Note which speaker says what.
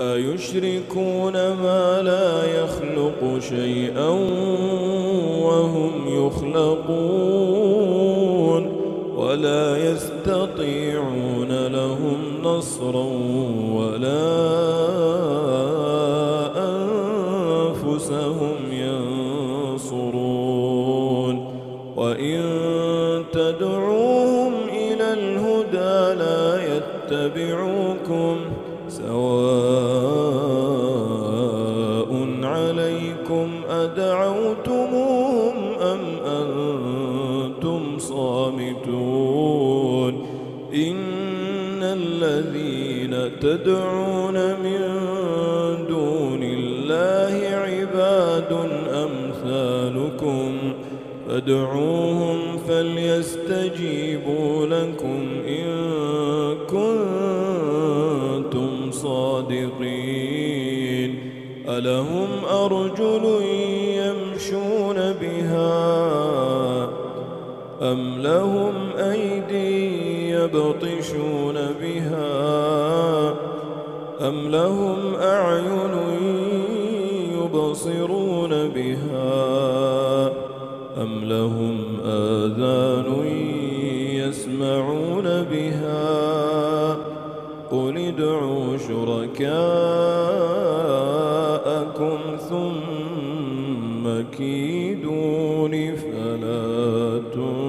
Speaker 1: أيشركون ما لا يخلق شيئا وهم يخلقون ولا يستطيعون لهم نصرا ولا أنفسهم ينصرون تدعوهم إلى الهدى لا يتبعوكم سواء عليكم أدعوتموهم أم أنتم صامتون إن الذين تدعون من دون الله عباد أمثالكم فادعوهم فليستجيبوا لكم إن كنتم صادقين. ألهم أرجل يمشون بها أم لهم أيدي يبطشون بها أم لهم أعين يبصرون بها أم لهم آذان يسمعون بها قل ادعوا شركاءكم ثم كيدون فلا تنظرون